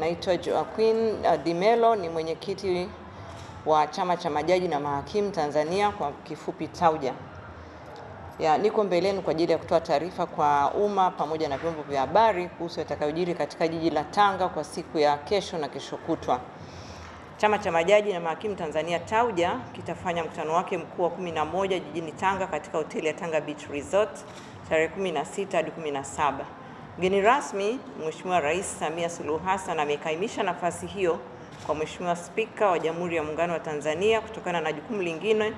Naitwa Joaquin uh, Dimelo, ni mwenyekiti wa chama cha majaji na mahakimu Tanzania, kwa kifupi TAUJA. Ya, niko mbeleni kwa ajili ya kutoa taarifa kwa umma pamoja na vyombo vya habari kuhusu yatakayojiri katika jiji la Tanga kwa siku ya kesho na kesho kutwa. Chama cha majaji na mahakimu Tanzania TAUJA kitafanya mkutano wake mkuu wa 11 jijini Tanga katika hoteli ya Tanga Beach Resort tarehe 16 hadi 17. Mgeni rasmi Mheshimiwa Rais Samia Suluhu Hassan amekaimisha nafasi hiyo kwa Mheshimiwa Spika wa Jamhuri ya Muungano wa Tanzania kutokana na jukumu lingine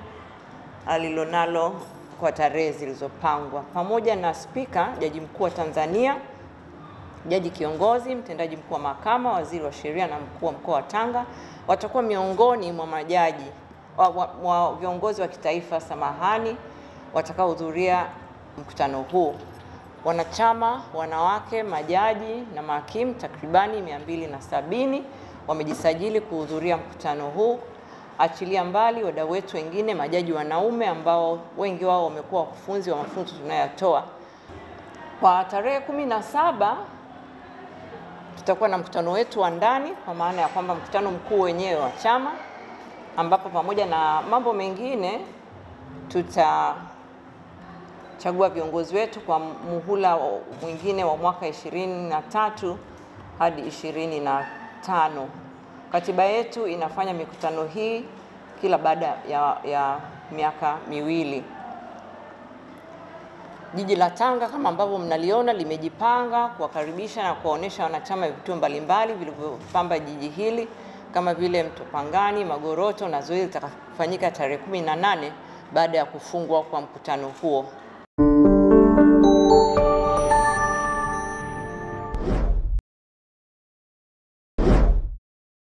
alilonalo kwa tarehe zilizopangwa. Pamoja na Spika, Jaji Mkuu wa Tanzania, Jaji Kiongozi, Mtendaji Mkuu wa Mahakama, Waziri wa Sheria na Mkuu wa Mkoa wa Tanga watakuwa miongoni mwa majaji wa, wa, wa viongozi wa kitaifa samahani, watakaohudhuria mkutano huu. Wanachama wanawake majaji na mahakimu takribani mia mbili na sabini wamejisajili kuhudhuria mkutano huu, achilia mbali wadau wetu wengine majaji wanaume ambao wengi wao wamekuwa wakufunzi wa mafunzo tunayotoa. Kwa tarehe kumi na saba tutakuwa na mkutano wetu wa ndani, kwa maana ya kwamba mkutano mkuu wenyewe wa chama, ambapo pamoja na mambo mengine tuta chagua viongozi wetu kwa muhula mwingine wa mwaka 23 hadi 25. Katiba yetu inafanya mikutano hii kila baada ya, ya miaka miwili. Jiji la Tanga kama ambavyo mnaliona limejipanga kuwakaribisha na kuwaonyesha wanachama vituo mbalimbali vilivyopamba jiji hili kama vile Mtopangani, Magoroto na zoezi litakafanyika tarehe 18 baada ya kufungwa kwa mkutano huo. Yeah.